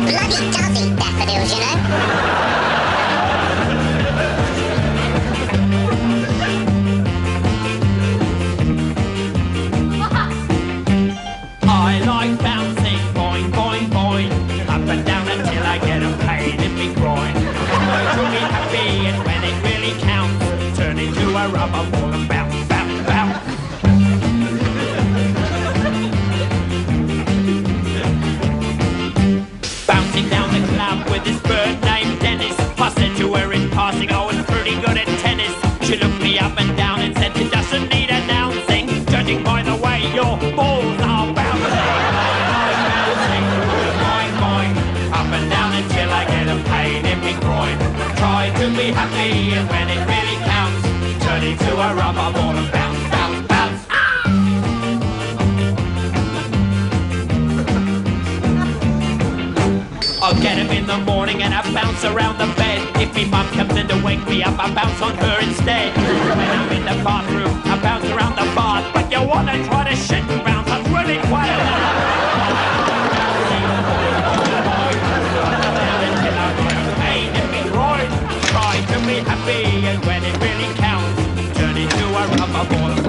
bloody does daffodils, you know. I Bouncing down the club with this bird named Dennis. I said to her in passing I was pretty good at tennis. She looked me up and down and said it doesn't need announcing. Judging by the way your balls are bouncing. Bouncing, boing boing, up and down until I get a pain in me groin. Try to be happy and when it really counts, turn into a rubber ball and bounce, I'll get him in the morning and I bounce around the bed. If me mom comes in to wake me up, I bounce on her instead. When I'm in the bathroom, I bounce around the bath. But you wanna try to shit and bounce, that's really quite a. Try to be happy and when it really counts, turn into a rubber ball.